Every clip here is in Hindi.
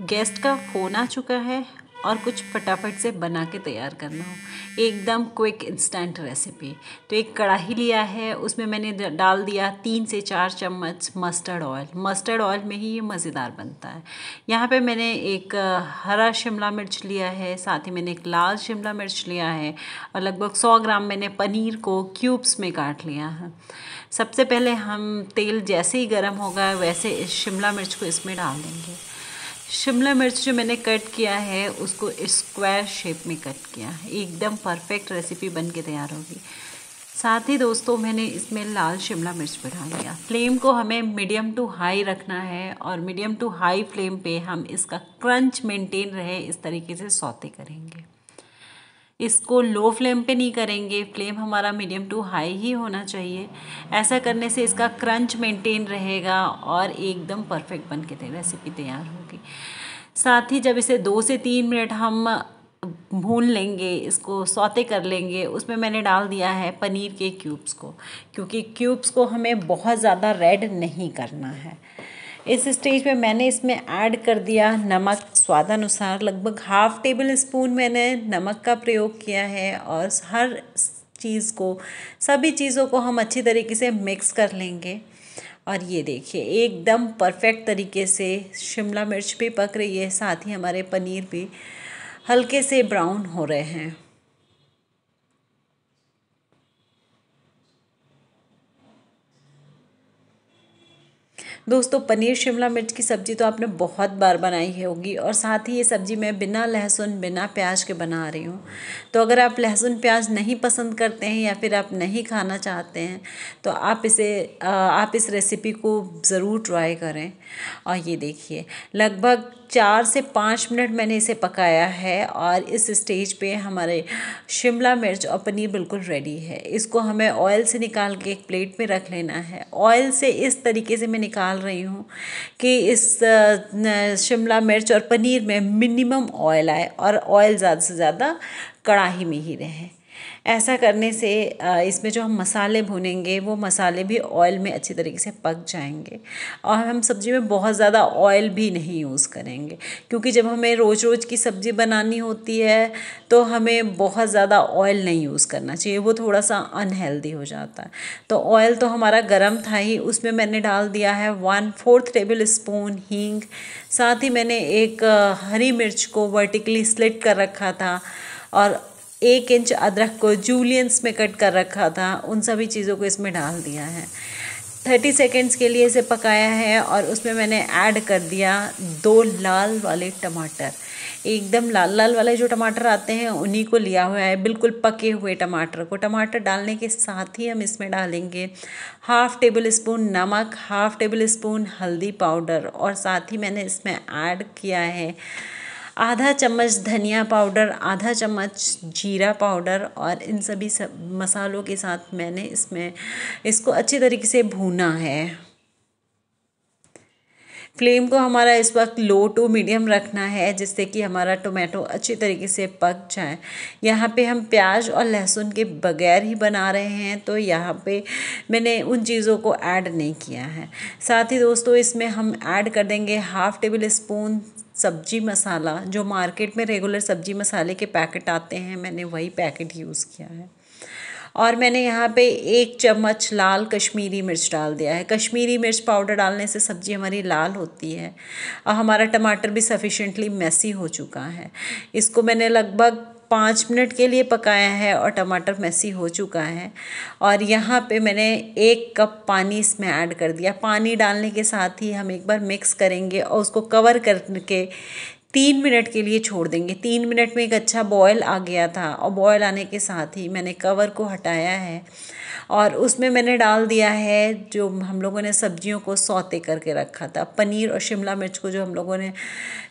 गेस्ट का फ़ोन आ चुका है और कुछ फटाफट से बना के तैयार करना हो। एकदम क्विक इंस्टेंट रेसिपी तो एक कढ़ाई लिया है, उसमें मैंने डाल दिया तीन से चार चम्मच मस्टर्ड ऑयल मस्टर्ड ऑयल में ही ये मज़ेदार बनता है। यहाँ पे मैंने एक हरा शिमला मिर्च लिया है, साथ ही मैंने एक लाल शिमला मिर्च लिया है और लगभग सौ ग्राम मैंने पनीर को क्यूब्स में काट लिया है। सबसे पहले हम तेल जैसे ही गर्म होगा, वैसे इस शिमला मिर्च को इसमें डाल देंगे। शिमला मिर्च जो मैंने कट किया है, उसको स्क्वायर शेप में कट किया है। एकदम परफेक्ट रेसिपी बन के तैयार होगी। साथ ही दोस्तों, मैंने इसमें लाल शिमला मिर्च बढ़ा लिया। फ्लेम को हमें मीडियम टू हाई रखना है और मीडियम टू हाई फ्लेम पे हम इसका क्रंच मेंटेन रहे, इस तरीके से सौते करेंगे। इसको लो फ्लेम पे नहीं करेंगे। फ्लेम हमारा मीडियम टू हाई ही होना चाहिए। ऐसा करने से इसका क्रंच मेंटेन रहेगा और एकदम परफेक्ट बन के रेसिपी तैयार होगी। साथ ही जब इसे दो से तीन मिनट हम भून लेंगे, इसको सौते कर लेंगे, उसमें मैंने डाल दिया है पनीर के क्यूब्स को, क्योंकि क्यूब्स को हमें बहुत ज़्यादा रेड नहीं करना है। इस स्टेज पे मैंने इसमें ऐड कर दिया नमक स्वादानुसार, लगभग हाफ़ टेबल स्पून मैंने नमक का प्रयोग किया है और हर चीज़ को, सभी चीज़ों को हम अच्छी तरीके से मिक्स कर लेंगे। और ये देखिए, एकदम परफेक्ट तरीके से शिमला मिर्च भी पक रही है, साथ ही हमारे पनीर भी हल्के से ब्राउन हो रहे हैं। दोस्तों, पनीर शिमला मिर्च की सब्ज़ी तो आपने बहुत बार बनाई होगी और साथ ही ये सब्ज़ी मैं बिना लहसुन, बिना प्याज के बना रही हूँ। तो अगर आप लहसुन, प्याज नहीं पसंद करते हैं या फिर आप नहीं खाना चाहते हैं तो आप इसे आप इस रेसिपी को ज़रूर ट्राई करें। और ये देखिए, लगभग चार से पाँच मिनट मैंने इसे पकाया है और इस स्टेज पे हमारे शिमला मिर्च और पनीर बिल्कुल रेडी है। इसको हमें ऑयल से निकाल के एक प्लेट में रख लेना है। ऑयल से इस तरीके से मैं निकाल रही हूँ कि इस शिमला मिर्च और पनीर में मिनिमम ऑयल आए और ऑयल ज़्यादा से ज़्यादा कढ़ाई में ही रहे। ऐसा करने से इसमें जो हम मसाले भुनेंगे, वो मसाले भी ऑयल में अच्छी तरीके से पक जाएँगे। और हम सब्ज़ी में बहुत ज़्यादा ऑयल भी नहीं यूज़ करेंगे। क्योंकि जब हमें रोज़ रोज़ की सब्ज़ी बनानी होती है तो हमें बहुत ज़्यादा ऑयल नहीं यूज़ करना चाहिए। वो थोड़ा सा अनहेल्दी हो जाता है। तो ऑयल तो हमारा गर्म था ही, उसमें मैंने डाल दिया है वन फोर्थ टेबल स्पून हींग। साथ ही मैंने एक हरी मिर्च को वर्टिकली स्लिट कर रखा था। और एक इंच अदरक को जूलियंस में कट कर रखा था, उन सभी चीज़ों को इसमें डाल दिया है। थर्टी सेकेंड्स के लिए इसे पकाया है और उसमें मैंने ऐड कर दिया दो लाल वाले टमाटर। एकदम लाल लाल वाले जो टमाटर आते हैं, उन्हीं को लिया हुआ है, बिल्कुल पके हुए टमाटर को। टमाटर डालने के साथ ही हम इसमें डालेंगे हाफ़ टेबल स्पून नमक हाफ़ टेबल स्पून हल्दी पाउडर और साथ ही मैंने इसमें ऐड किया है आधा चम्मच धनिया पाउडर, आधा चम्मच जीरा पाउडर और इन सभी सब मसालों के साथ मैंने इसमें इसको अच्छी तरीके से भूना है। फ्लेम को हमारा इस वक्त लो टू मीडियम रखना है जिससे कि हमारा टोमेटो अच्छी तरीके से पक जाए। यहाँ पे हम प्याज और लहसुन के बगैर ही बना रहे हैं तो यहाँ पे मैंने उन चीज़ों को ऐड नहीं किया है। साथ ही दोस्तों, इसमें हम ऐड कर देंगे हाफ़ टेबल स्पून सब्ज़ी मसाला, जो मार्केट में रेगुलर सब्ज़ी मसाले के पैकेट आते हैं, मैंने वही पैकेट यूज़ किया है। और मैंने यहाँ पे एक चम्मच लाल कश्मीरी मिर्च डाल दिया है। कश्मीरी मिर्च पाउडर डालने से सब्ज़ी हमारी लाल होती है। और हमारा टमाटर भी सफिशेंटली मैसी हो चुका है। इसको मैंने लगभग पाँच मिनट के लिए पकाया है और टमाटर मैसी हो चुका है। और यहाँ पे मैंने एक कप पानी इसमें ऐड कर दिया। पानी डालने के साथ ही हम एक बार मिक्स करेंगे और उसको कवर करके तीन मिनट के लिए छोड़ देंगे। तीन मिनट में एक अच्छा बॉयल आ गया था और बॉयल आने के साथ ही मैंने कवर को हटाया है और उसमें मैंने डाल दिया है जो हम लोगों ने सब्जियों को सौते करके रखा था। पनीर और शिमला मिर्च को जो हम लोगों ने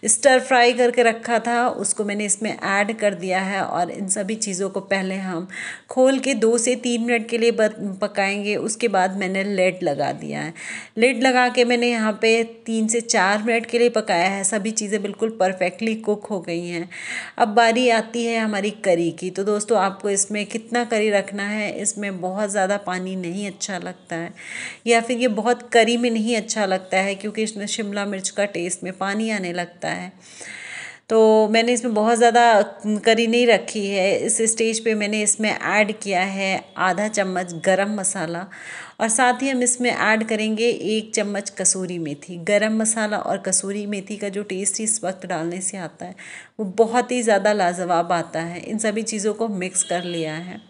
स्टर फ्राई करके रखा था, उसको मैंने इसमें ऐड कर दिया है और इन सभी चीज़ों को पहले हम खोल के दो से तीन मिनट के लिए पकाएँगे। उसके बाद मैंने लेड लगा दिया है। लेड लगा के मैंने यहाँ पे तीन से चार मिनट के लिए पकाया है। सभी चीज़ें बिल्कुल परफेक्टली कुक हो गई हैं। अब बारी आती है हमारी करी की। तो दोस्तों, आपको इसमें कितना करी रखना है? इसमें बहुत ज़्यादा पानी नहीं अच्छा लगता है। या फिर ये बहुत करी में नहीं अच्छा लगता है, क्योंकि इसमें शिमला मिर्च का टेस्ट में पानी आने लगता है। तो मैंने इसमें बहुत ज़्यादा करी नहीं रखी है। इस स्टेज पे मैंने इसमें ऐड किया है आधा चम्मच गरम मसाला और साथ ही हम इसमें ऐड करेंगे एक चम्मच कसूरी मेथी। गरम मसाला और कसूरी मेथी का जो टेस्ट इस वक्त डालने से आता है, वो बहुत ही ज़्यादा लाजवाब आता है। इन सभी चीज़ों को मिक्स कर लिया है।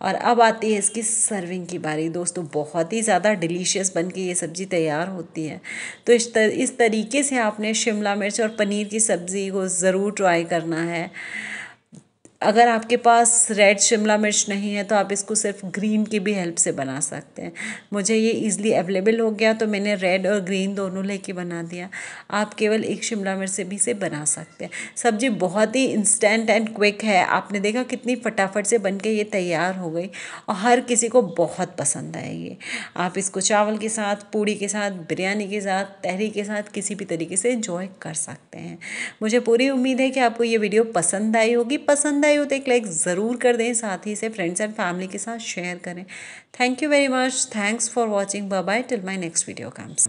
और अब आती है इसकी सर्विंग की बारी। दोस्तों बहुत ही ज़्यादा डिलीशियस बन के ये सब्ज़ी तैयार होती है। तो इस तर, इस तरीके से आपने शिमला मिर्च और पनीर की सब्ज़ी को ज़रूर ट्राई करना है। अगर आपके पास रेड शिमला मिर्च नहीं है तो आप इसको सिर्फ़ ग्रीन की भी हेल्प से बना सकते हैं। मुझे ये इजीली अवेलेबल हो गया तो मैंने रेड और ग्रीन दोनों लेके बना दिया। आप केवल एक शिमला मिर्च से भी इसे बना सकते हैं। सब्ज़ी बहुत ही इंस्टेंट एंड क्विक है। आपने देखा कितनी फटाफट से बन के ये तैयार हो गई, और हर किसी को बहुत पसंद आएगी आप इसको चावल के साथ, पूड़ी के साथ, बिरयानी के साथ, तहरी के साथ किसी भी तरीके से इंजॉय कर सकते हैं। मुझे पूरी उम्मीद है कि आपको ये वीडियो पसंद आई होगी। पसंद आई आई हो तो एक लाइक ज़रूर कर दें, साथ ही से फ्रेंड्स एंड फैमिली के साथ शेयर करें। Thank you very much thanks for watching bye till my next video comes